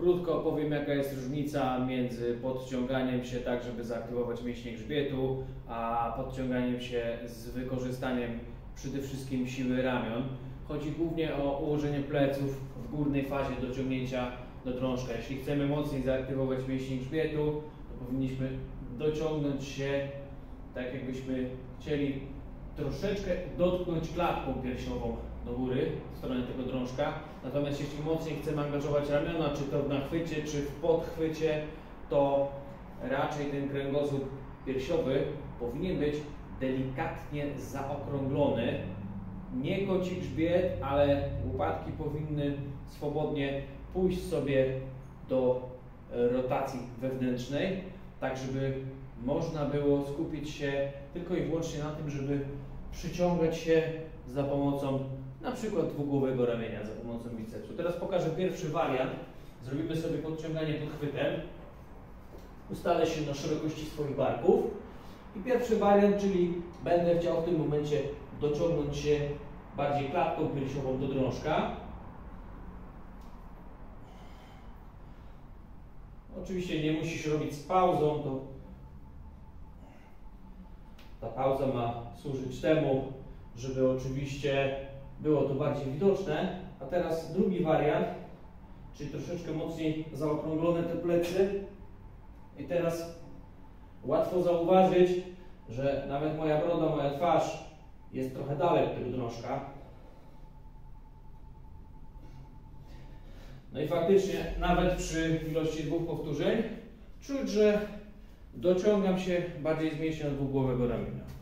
Krótko opowiem, jaka jest różnica między podciąganiem się tak, żeby zaaktywować mięśnie grzbietu, a podciąganiem się z wykorzystaniem przede wszystkim siły ramion. Chodzi głównie o ułożenie pleców w górnej fazie dociągnięcia do drążka. Jeśli chcemy mocniej zaaktywować mięśnie grzbietu, to powinniśmy dociągnąć się tak, jakbyśmy chcieli troszeczkę dotknąć klatką piersiową do góry, w stronę tego drążka. Natomiast jeśli mocniej chcemy angażować ramiona, czy to w nachwycie, czy w podchwycie, to raczej ten kręgosłup piersiowy powinien być delikatnie zaokrąglony. Nie koci grzbiet, ale łopatki powinny swobodnie pójść sobie do rotacji wewnętrznej, tak żeby można było skupić się tylko i wyłącznie na tym, żeby przyciągać się za pomocą na przykład dwugłowego ramienia, za pomocą bicepsu. Teraz pokażę pierwszy wariant. Zrobimy sobie podciąganie pod chwytem. Ustalę się na szerokości swoich barków. I pierwszy wariant, czyli będę chciał w tym momencie dociągnąć się bardziej klatką piersiową do drążka. Oczywiście nie musisz robić z pauzą, to ta pauza ma służyć temu, żeby oczywiście było to bardziej widoczne. A teraz drugi wariant, czyli troszeczkę mocniej zaokrąglone te plecy. I teraz łatwo zauważyć, że nawet moja broda, moja twarz jest trochę dalej od tego drążka. No i faktycznie nawet przy ilości dwóch powtórzeń czuć, że dociągam się bardziej z mięśnia dwugłowego ramienia.